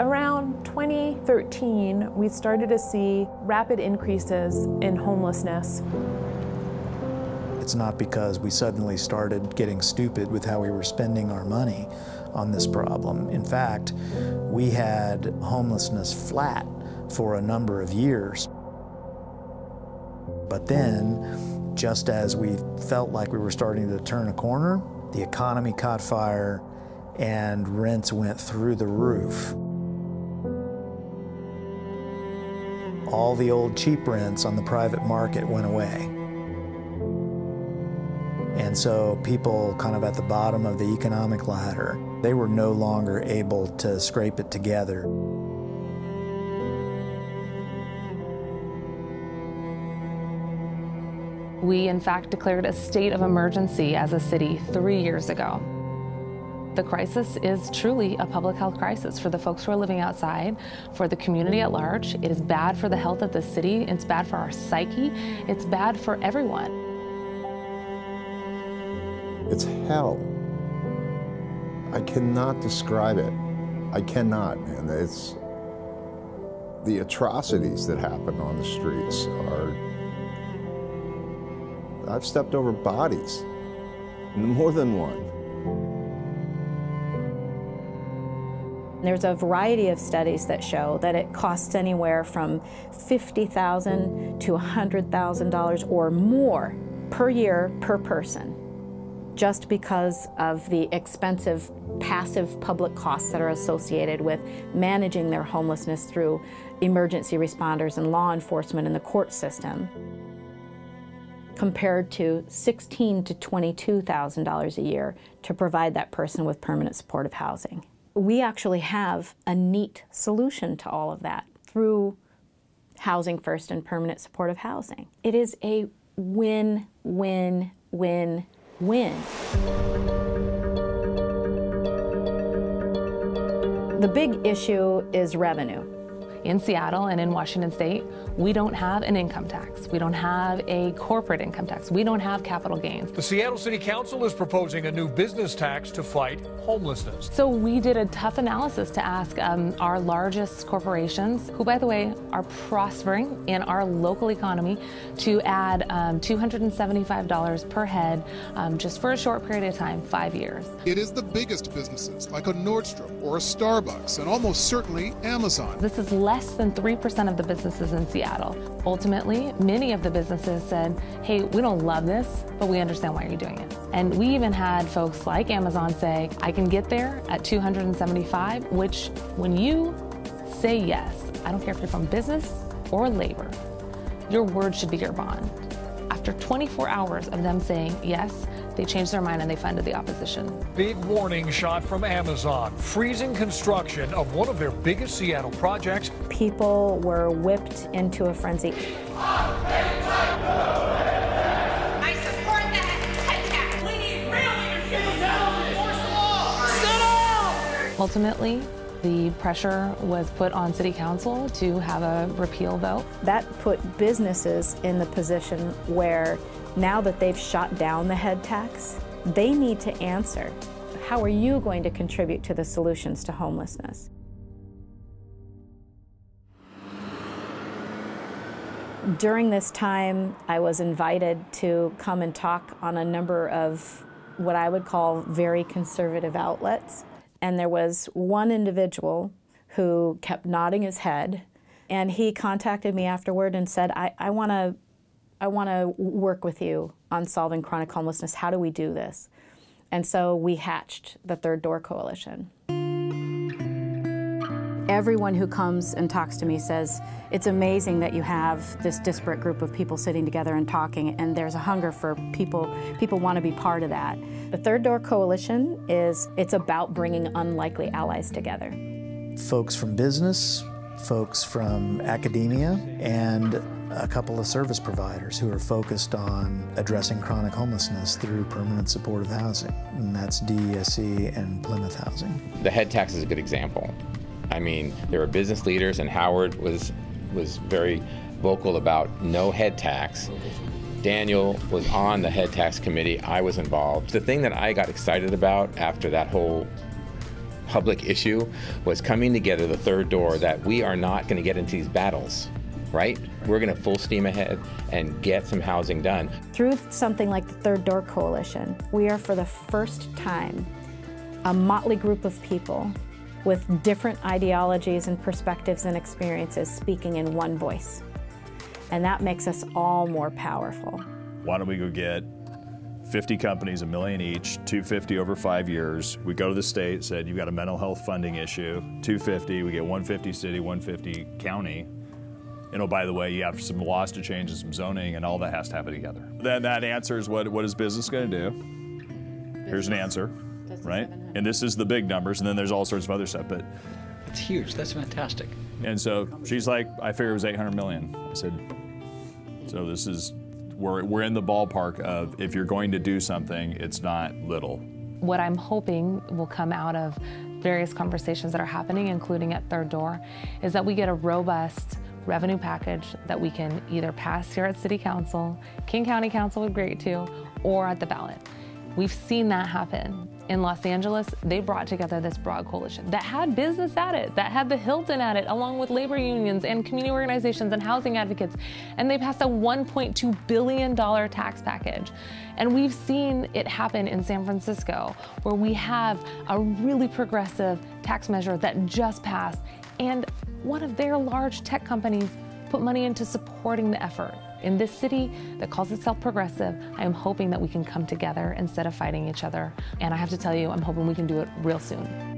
Around 2013, we started to see rapid increases in homelessness. It's not because we suddenly started getting stupid with how we were spending our money on this problem. In fact, we had homelessness flat for a number of years. But then, just as we felt like we were starting to turn a corner, the economy caught fire and rents went through the roof. All the old cheap rents on the private market went away. And so people kind of at the bottom of the economic ladder, they were no longer able to scrape it together. We, in fact, declared a state of emergency as a city three years ago. The crisis is truly a public health crisis for the folks who are living outside, for the community at large. It is bad for the health of the city. It's bad for our psyche. It's bad for everyone. It's hell. I cannot describe it. I cannot, man. It's the atrocities that happen on the streets are. I've stepped over bodies, more than one. There's a variety of studies that show that it costs anywhere from 50,000 to $100,000 or more per year per person just because of the expensive passive public costs that are associated with managing their homelessness through emergency responders and law enforcement and the court system compared to $16 to $22,000 a year to provide that person with permanent supportive housing. We actually have a neat solution to all of that through Housing First and permanent supportive housing. It is a win, win, win, win. The big issue is revenue. In Seattle and in Washington State, we don't have an income tax. We don't have a corporate income tax. We don't have capital gains. The Seattle City Council is proposing a new business tax to fight homelessness. So we did a tough analysis to ask um, our largest corporations, who, by the way, are prospering in our local economy, to add um, $275 per head um, just for a short period of time, five years. It is the biggest businesses like a Nordstrom or a Starbucks and almost certainly Amazon. This is less less than 3% of the businesses in Seattle. Ultimately, many of the businesses said, hey, we don't love this, but we understand why you're doing it. And we even had folks like Amazon say, I can get there at 275, which when you say yes, I don't care if you're from business or labor, your word should be your bond. After 24 hours of them saying yes, they changed their mind and they funded the opposition. Big warning shot from Amazon, freezing construction of one of their biggest Seattle projects. People were whipped into a frenzy. Ultimately, the pressure was put on City Council to have a repeal vote. That put businesses in the position where now that they've shot down the head tax, they need to answer. How are you going to contribute to the solutions to homelessness? During this time, I was invited to come and talk on a number of what I would call very conservative outlets. And there was one individual who kept nodding his head, and he contacted me afterward and said, I, I want to I want to work with you on solving chronic homelessness. How do we do this? And so we hatched the Third Door Coalition. Everyone who comes and talks to me says, it's amazing that you have this disparate group of people sitting together and talking, and there's a hunger for people, people want to be part of that. The Third Door Coalition is, it's about bringing unlikely allies together. Folks from business, folks from academia, and a couple of service providers who are focused on addressing chronic homelessness through permanent supportive housing, and that's DESC and Plymouth Housing. The head tax is a good example. I mean, there were business leaders, and Howard was was very vocal about no head tax. Daniel was on the head tax committee. I was involved. The thing that I got excited about after that whole public issue was coming together, the third door, that we are not going to get into these battles right? We're going to full steam ahead and get some housing done. Through something like the Third Door Coalition, we are for the first time a motley group of people with different ideologies and perspectives and experiences speaking in one voice. And that makes us all more powerful. Why don't we go get 50 companies, a million each, 250 over five years. We go to the state, said you've got a mental health funding issue, 250, we get 150 city, 150 county. And oh, by the way, you have some laws to change and some zoning, and all that has to happen together. Then that answers what, what is business going to do? Business. Here's an answer, right? And this is the big numbers, and then there's all sorts of other stuff. But it's huge. That's fantastic. And so she's like, I figure it was 800 million. I said, so this is we're, we're in the ballpark of if you're going to do something, it's not little. What I'm hoping will come out of various conversations that are happening, including at Third Door, is that we get a robust revenue package that we can either pass here at City Council, King County Council would great too, or at the ballot. We've seen that happen. In Los Angeles, they brought together this broad coalition that had business at it, that had the Hilton at it, along with labor unions and community organizations and housing advocates. And they passed a $1.2 billion tax package. And we've seen it happen in San Francisco, where we have a really progressive tax measure that just passed. And one of their large tech companies put money into supporting the effort. In this city that calls itself progressive, I am hoping that we can come together instead of fighting each other. And I have to tell you, I'm hoping we can do it real soon.